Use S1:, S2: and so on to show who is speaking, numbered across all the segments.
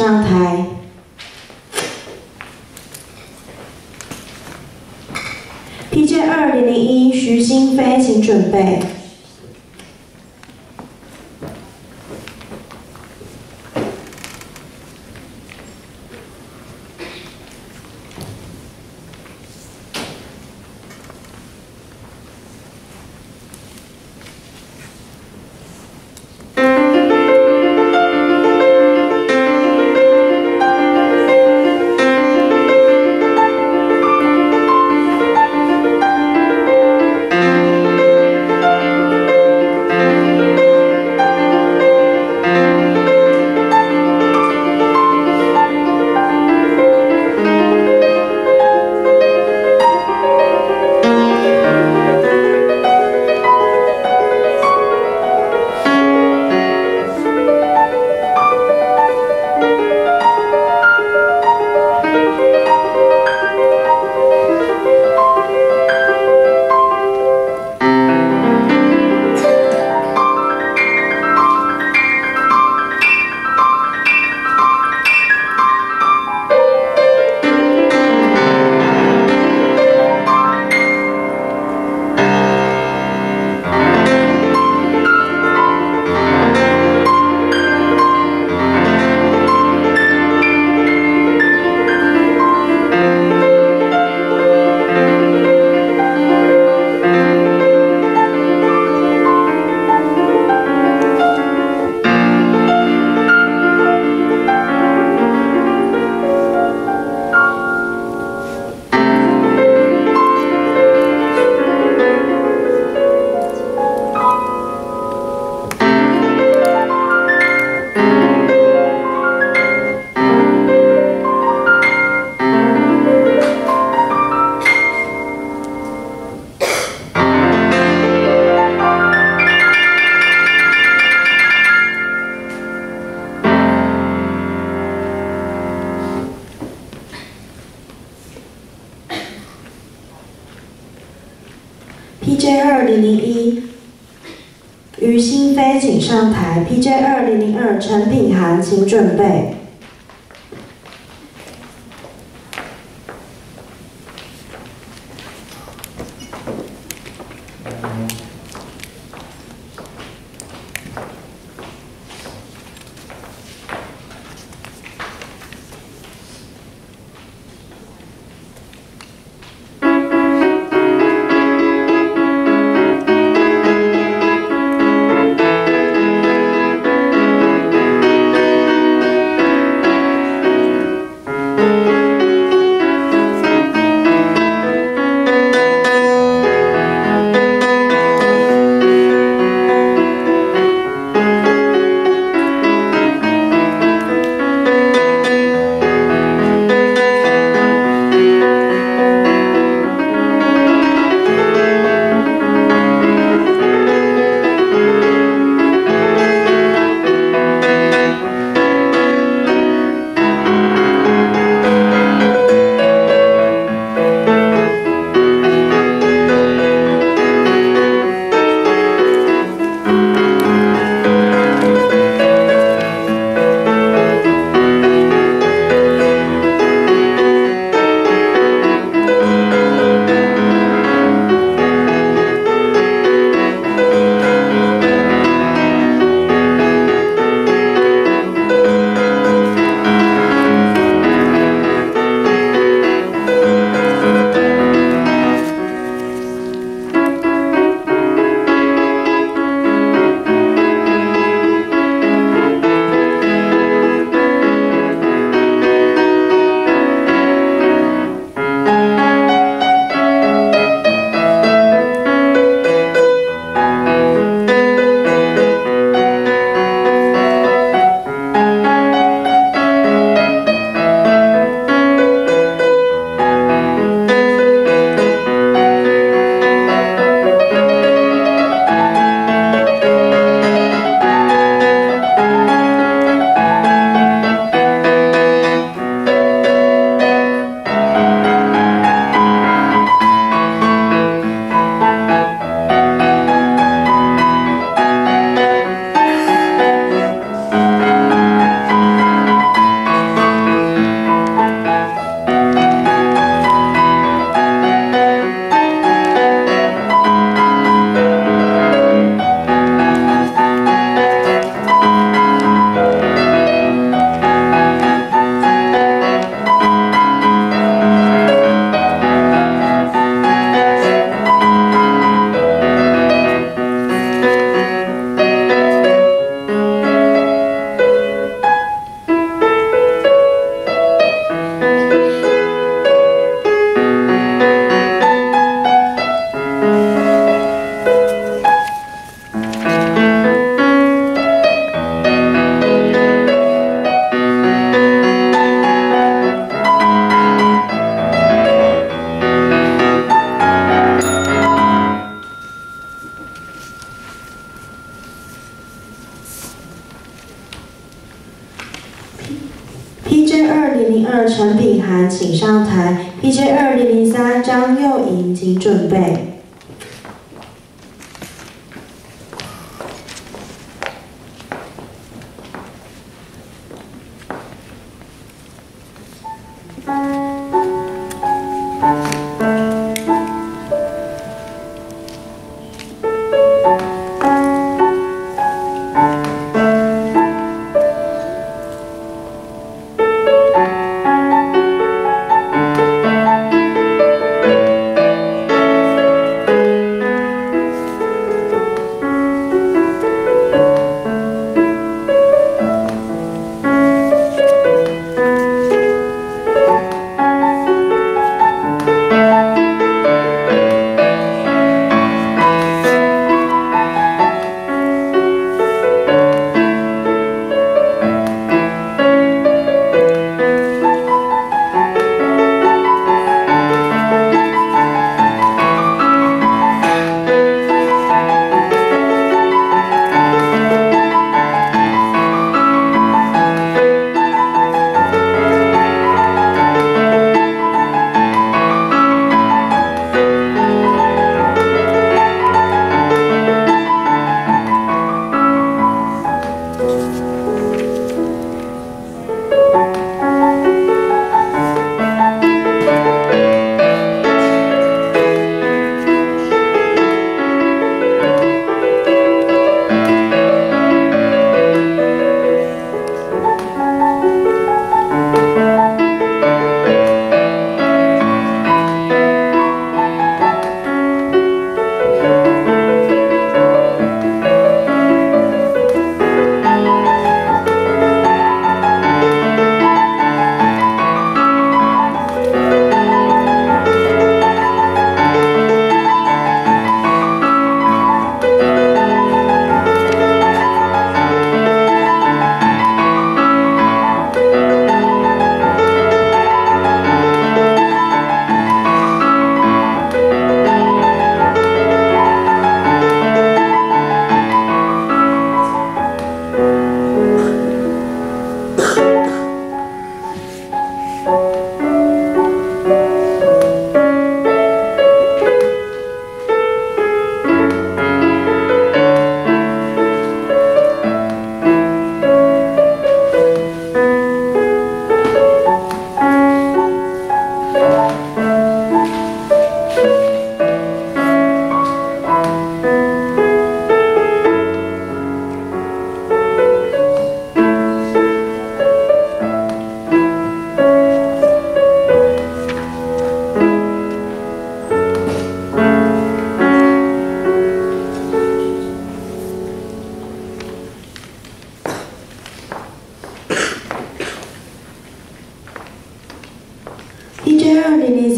S1: 上台。PJ 二零零一徐新飞，请准备。于新飞，请上台。PJ 二零零二陈品涵，请准备。PJ 二零零二陈品涵请上台，PJ 二零零三张佑莹请准备。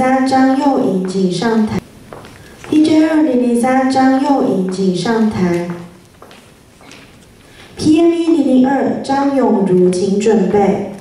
S1: 三张佑颖，请上台。DJ 二零零三张佑颖，请上台。PM 一零零二张永如，请准备。